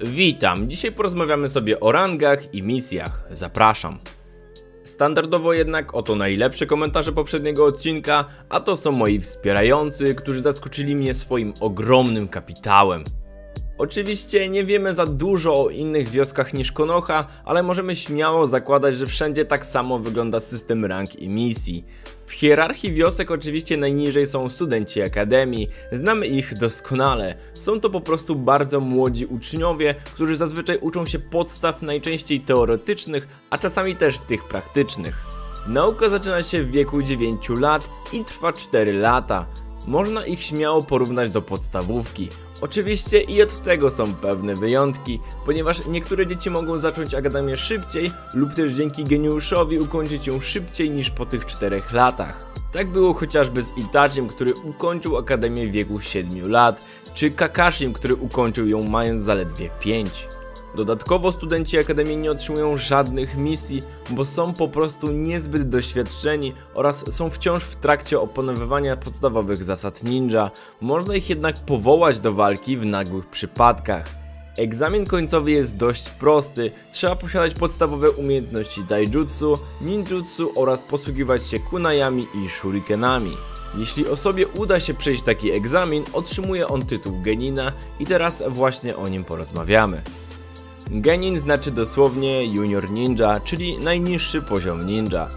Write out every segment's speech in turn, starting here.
Witam, dzisiaj porozmawiamy sobie o rangach i misjach. Zapraszam. Standardowo jednak oto najlepsze komentarze poprzedniego odcinka, a to są moi wspierający, którzy zaskoczyli mnie swoim ogromnym kapitałem. Oczywiście nie wiemy za dużo o innych wioskach niż Konoha, ale możemy śmiało zakładać, że wszędzie tak samo wygląda system rank i misji. W hierarchii wiosek oczywiście najniżej są studenci akademii, znamy ich doskonale. Są to po prostu bardzo młodzi uczniowie, którzy zazwyczaj uczą się podstaw najczęściej teoretycznych, a czasami też tych praktycznych. Nauka zaczyna się w wieku 9 lat i trwa 4 lata. Można ich śmiało porównać do podstawówki. Oczywiście i od tego są pewne wyjątki, ponieważ niektóre dzieci mogą zacząć akademię szybciej lub też dzięki geniuszowi ukończyć ją szybciej niż po tych 4 latach. Tak było chociażby z Itachim, który ukończył akademię w wieku 7 lat, czy Kakashim, który ukończył ją mając zaledwie 5. Dodatkowo studenci Akademii nie otrzymują żadnych misji, bo są po prostu niezbyt doświadczeni oraz są wciąż w trakcie opanowywania podstawowych zasad ninja. Można ich jednak powołać do walki w nagłych przypadkach. Egzamin końcowy jest dość prosty, trzeba posiadać podstawowe umiejętności taijutsu, ninjutsu oraz posługiwać się kunajami i shurikenami. Jeśli osobie uda się przejść taki egzamin, otrzymuje on tytuł genina i teraz właśnie o nim porozmawiamy. Genin znaczy dosłownie Junior Ninja, czyli najniższy poziom ninja.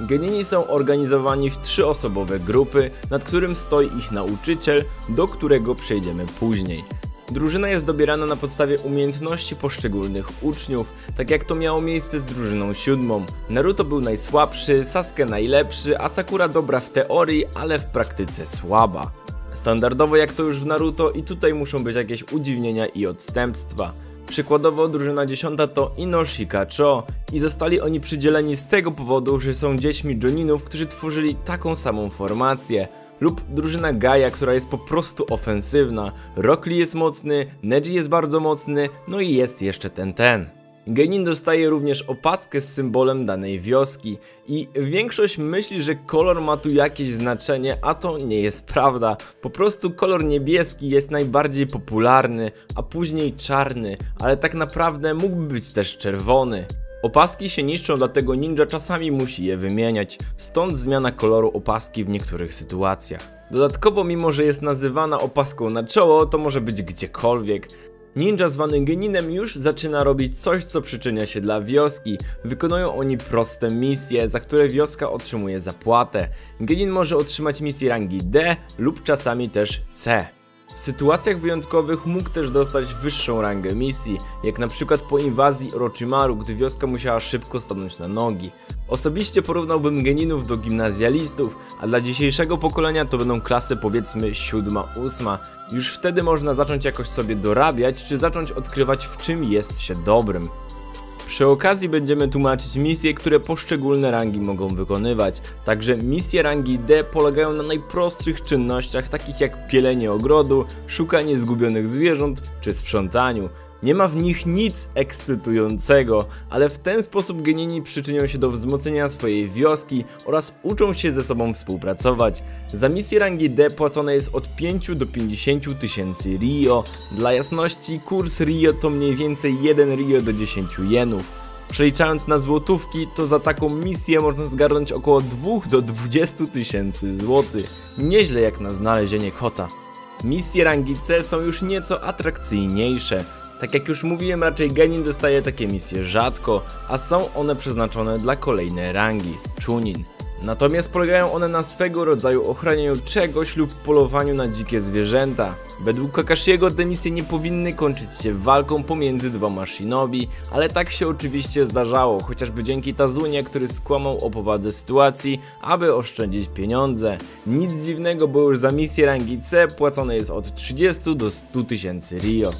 Genini są organizowani w trzyosobowe grupy, nad którym stoi ich nauczyciel, do którego przejdziemy później. Drużyna jest dobierana na podstawie umiejętności poszczególnych uczniów, tak jak to miało miejsce z drużyną siódmą. Naruto był najsłabszy, Sasuke najlepszy, a Sakura dobra w teorii, ale w praktyce słaba. Standardowo jak to już w Naruto i tutaj muszą być jakieś udziwnienia i odstępstwa. Przykładowo drużyna 10 to Inoshika Cho i zostali oni przydzieleni z tego powodu, że są dziećmi Joninów, którzy tworzyli taką samą formację. Lub drużyna Gaia, która jest po prostu ofensywna. Rock Lee jest mocny, Neji jest bardzo mocny, no i jest jeszcze ten ten. Genin dostaje również opaskę z symbolem danej wioski i większość myśli, że kolor ma tu jakieś znaczenie, a to nie jest prawda. Po prostu kolor niebieski jest najbardziej popularny, a później czarny, ale tak naprawdę mógłby być też czerwony. Opaski się niszczą, dlatego ninja czasami musi je wymieniać, stąd zmiana koloru opaski w niektórych sytuacjach. Dodatkowo, mimo że jest nazywana opaską na czoło, to może być gdziekolwiek. Ninja zwany Geninem już zaczyna robić coś, co przyczynia się dla wioski. Wykonują oni proste misje, za które wioska otrzymuje zapłatę. Genin może otrzymać misję rangi D lub czasami też C. W sytuacjach wyjątkowych mógł też dostać wyższą rangę misji, jak na przykład po inwazji Orochimaru, gdy wioska musiała szybko stanąć na nogi. Osobiście porównałbym geninów do gimnazjalistów, a dla dzisiejszego pokolenia to będą klasy powiedzmy 7-8. Już wtedy można zacząć jakoś sobie dorabiać, czy zacząć odkrywać w czym jest się dobrym. Przy okazji będziemy tłumaczyć misje, które poszczególne rangi mogą wykonywać. Także misje rangi D polegają na najprostszych czynnościach, takich jak pielenie ogrodu, szukanie zgubionych zwierząt czy sprzątaniu. Nie ma w nich nic ekscytującego, ale w ten sposób genini przyczynią się do wzmocnienia swojej wioski oraz uczą się ze sobą współpracować. Za misję rangi D płacone jest od 5 do 50 tysięcy Rio. Dla jasności kurs Rio to mniej więcej 1 Rio do 10 jenów. Przeliczając na złotówki, to za taką misję można zgarnąć około 2 do 20 tysięcy złotych. Nieźle jak na znalezienie kota. Misje rangi C są już nieco atrakcyjniejsze. Tak jak już mówiłem, raczej Genin dostaje takie misje rzadko, a są one przeznaczone dla kolejnej rangi, Chunin. Natomiast polegają one na swego rodzaju ochranianiu czegoś lub polowaniu na dzikie zwierzęta. Według Kakashiego te misje nie powinny kończyć się walką pomiędzy dwoma shinobi, ale tak się oczywiście zdarzało, chociażby dzięki Tazunie, który skłamał o powadze sytuacji, aby oszczędzić pieniądze. Nic dziwnego, bo już za misję rangi C płacone jest od 30 do 100 tysięcy Rio.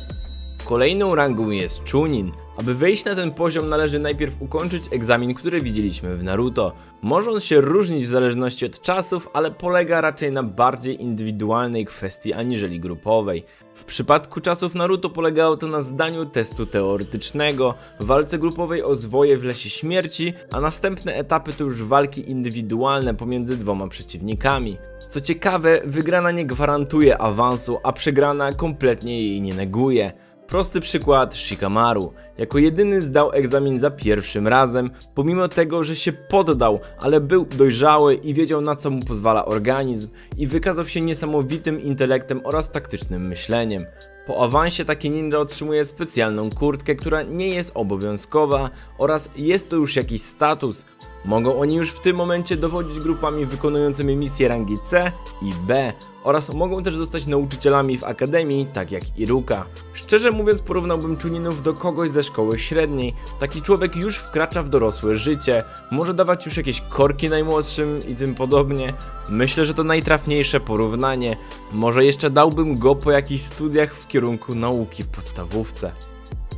Kolejną rangą jest Chunin. Aby wejść na ten poziom należy najpierw ukończyć egzamin, który widzieliśmy w Naruto. Może on się różnić w zależności od czasów, ale polega raczej na bardziej indywidualnej kwestii aniżeli grupowej. W przypadku czasów Naruto polegało to na zdaniu testu teoretycznego, walce grupowej o zwoje w Lesie Śmierci, a następne etapy to już walki indywidualne pomiędzy dwoma przeciwnikami. Co ciekawe, wygrana nie gwarantuje awansu, a przegrana kompletnie jej nie neguje. Prosty przykład Shikamaru. Jako jedyny zdał egzamin za pierwszym razem, pomimo tego, że się poddał, ale był dojrzały i wiedział na co mu pozwala organizm i wykazał się niesamowitym intelektem oraz taktycznym myśleniem. Po awansie taki ninja otrzymuje specjalną kurtkę, która nie jest obowiązkowa oraz jest to już jakiś status, Mogą oni już w tym momencie dowodzić grupami wykonującymi misje rangi C i B oraz mogą też zostać nauczycielami w akademii, tak jak Iruka. Szczerze mówiąc porównałbym Chuninów do kogoś ze szkoły średniej. Taki człowiek już wkracza w dorosłe życie, może dawać już jakieś korki najmłodszym i tym podobnie. Myślę, że to najtrafniejsze porównanie. Może jeszcze dałbym go po jakichś studiach w kierunku nauki w podstawówce.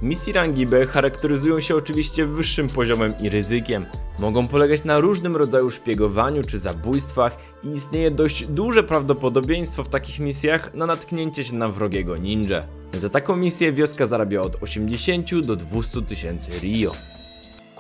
Misje rangi B charakteryzują się oczywiście wyższym poziomem i ryzykiem. Mogą polegać na różnym rodzaju szpiegowaniu czy zabójstwach i istnieje dość duże prawdopodobieństwo w takich misjach na natknięcie się na wrogiego ninja. Za taką misję wioska zarabia od 80 do 200 tysięcy Rio.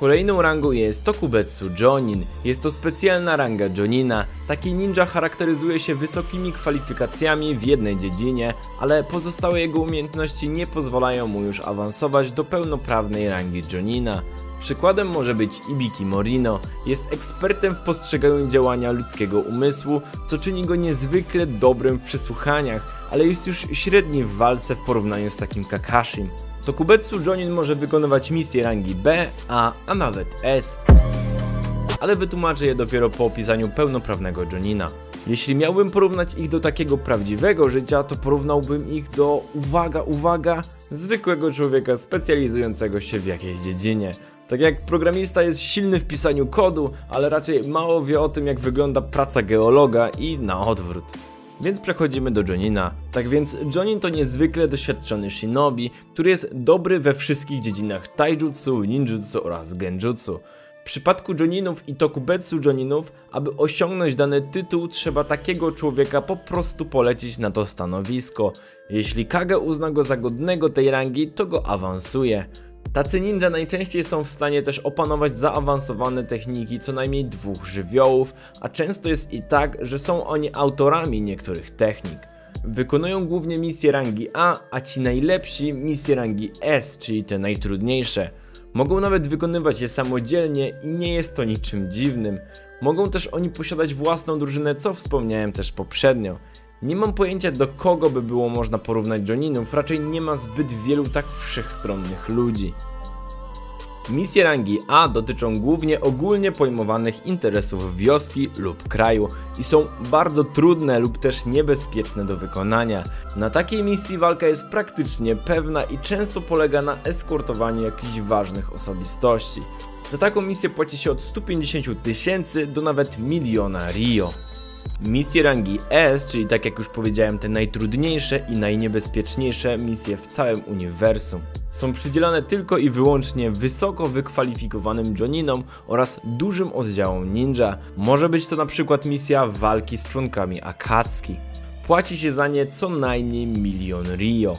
Kolejną rangą jest Tokubetsu Jonin. Jest to specjalna ranga Jonina. Taki ninja charakteryzuje się wysokimi kwalifikacjami w jednej dziedzinie, ale pozostałe jego umiejętności nie pozwalają mu już awansować do pełnoprawnej rangi Jonina. Przykładem może być Ibiki Morino. Jest ekspertem w postrzeganiu działania ludzkiego umysłu, co czyni go niezwykle dobrym w przesłuchaniach, ale jest już średni w walce w porównaniu z takim Kakashim. Tokubetsu Jonin może wykonywać misje rangi B, A, a nawet S. Ale wytłumaczę je dopiero po opisaniu pełnoprawnego Jonina. Jeśli miałbym porównać ich do takiego prawdziwego życia, to porównałbym ich do, uwaga, uwaga, zwykłego człowieka specjalizującego się w jakiejś dziedzinie. Tak jak programista jest silny w pisaniu kodu, ale raczej mało wie o tym jak wygląda praca geologa i na odwrót. Więc przechodzimy do Jonina. Tak więc Jonin to niezwykle doświadczony shinobi, który jest dobry we wszystkich dziedzinach taijutsu, ninjutsu oraz genjutsu. W przypadku Joninów i Tokubetsu Joninów, aby osiągnąć dany tytuł, trzeba takiego człowieka po prostu polecić na to stanowisko. Jeśli Kage uzna go za godnego tej rangi, to go awansuje. Tacy ninja najczęściej są w stanie też opanować zaawansowane techniki co najmniej dwóch żywiołów, a często jest i tak, że są oni autorami niektórych technik. Wykonują głównie misje rangi A, a ci najlepsi misje rangi S, czyli te najtrudniejsze. Mogą nawet wykonywać je samodzielnie i nie jest to niczym dziwnym. Mogą też oni posiadać własną drużynę, co wspomniałem też poprzednio. Nie mam pojęcia do kogo by było można porównać Joninów, raczej nie ma zbyt wielu tak wszechstronnych ludzi. Misje rangi A dotyczą głównie ogólnie pojmowanych interesów wioski lub kraju i są bardzo trudne lub też niebezpieczne do wykonania. Na takiej misji walka jest praktycznie pewna i często polega na eskortowaniu jakichś ważnych osobistości. Za taką misję płaci się od 150 tysięcy do nawet miliona Rio. Misje rangi S, czyli tak jak już powiedziałem te najtrudniejsze i najniebezpieczniejsze misje w całym uniwersum. Są przydzielane tylko i wyłącznie wysoko wykwalifikowanym Joninom oraz dużym oddziałom ninja. Może być to na przykład misja walki z członkami Akatsuki. Płaci się za nie co najmniej milion Rio.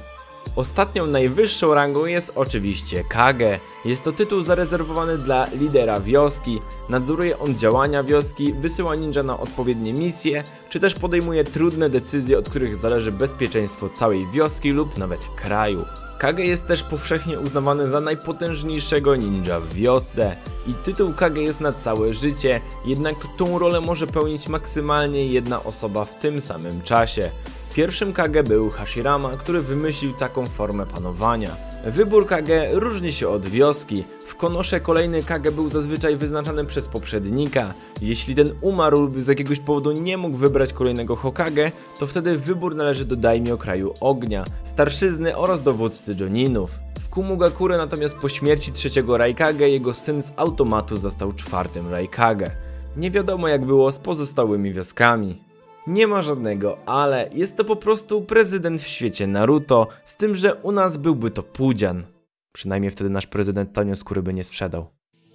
Ostatnią najwyższą rangą jest oczywiście Kage. Jest to tytuł zarezerwowany dla lidera wioski. Nadzoruje on działania wioski, wysyła ninja na odpowiednie misje, czy też podejmuje trudne decyzje, od których zależy bezpieczeństwo całej wioski lub nawet kraju. Kage jest też powszechnie uznawany za najpotężniejszego ninja w wiosce i tytuł Kage jest na całe życie, jednak tą rolę może pełnić maksymalnie jedna osoba w tym samym czasie. Pierwszym Kage był Hashirama, który wymyślił taką formę panowania. Wybór Kage różni się od wioski. W Konosze kolejny Kage był zazwyczaj wyznaczany przez poprzednika. Jeśli ten umarł lub z jakiegoś powodu nie mógł wybrać kolejnego Hokage, to wtedy wybór należy do daimyo kraju ognia, starszyzny oraz dowódcy Joninów. W Kumugakure natomiast po śmierci trzeciego Raikage jego syn z automatu został czwartym Raikage. Nie wiadomo jak było z pozostałymi wioskami. Nie ma żadnego, ale jest to po prostu prezydent w świecie Naruto, z tym, że u nas byłby to Pudzian. Przynajmniej wtedy nasz prezydent tanio skóry by nie sprzedał.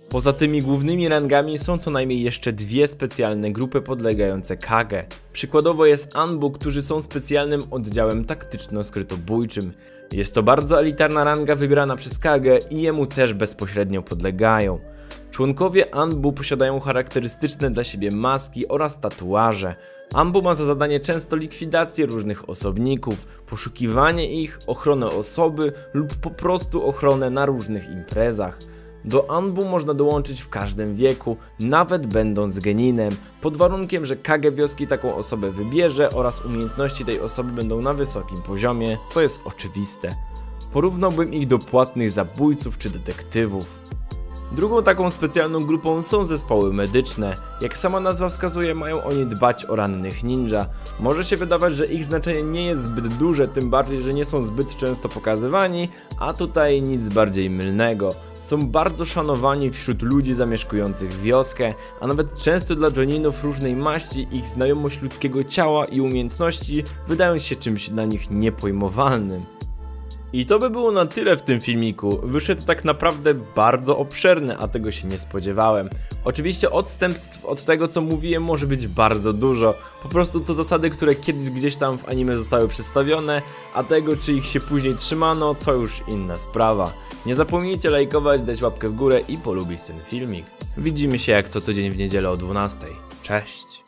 Poza tymi głównymi rangami są co najmniej jeszcze dwie specjalne grupy podlegające Kage. Przykładowo jest Anbu, którzy są specjalnym oddziałem taktyczno-skrytobójczym. Jest to bardzo elitarna ranga wybierana przez Kage i jemu też bezpośrednio podlegają. Członkowie Anbu posiadają charakterystyczne dla siebie maski oraz tatuaże. Ambu ma za zadanie często likwidację różnych osobników, poszukiwanie ich, ochronę osoby lub po prostu ochronę na różnych imprezach. Do Anbu można dołączyć w każdym wieku, nawet będąc geninem, pod warunkiem, że Kage wioski taką osobę wybierze oraz umiejętności tej osoby będą na wysokim poziomie, co jest oczywiste. Porównałbym ich do płatnych zabójców czy detektywów. Drugą taką specjalną grupą są zespoły medyczne. Jak sama nazwa wskazuje, mają oni dbać o rannych ninja. Może się wydawać, że ich znaczenie nie jest zbyt duże, tym bardziej, że nie są zbyt często pokazywani, a tutaj nic bardziej mylnego. Są bardzo szanowani wśród ludzi zamieszkujących wioskę, a nawet często dla Joninów różnej maści ich znajomość ludzkiego ciała i umiejętności wydają się czymś dla nich niepojmowalnym. I to by było na tyle w tym filmiku. Wyszedł tak naprawdę bardzo obszerny, a tego się nie spodziewałem. Oczywiście odstępstw od tego co mówiłem może być bardzo dużo. Po prostu to zasady, które kiedyś gdzieś tam w anime zostały przedstawione, a tego czy ich się później trzymano to już inna sprawa. Nie zapomnijcie lajkować, dać łapkę w górę i polubić ten filmik. Widzimy się jak co tydzień w niedzielę o 12. Cześć!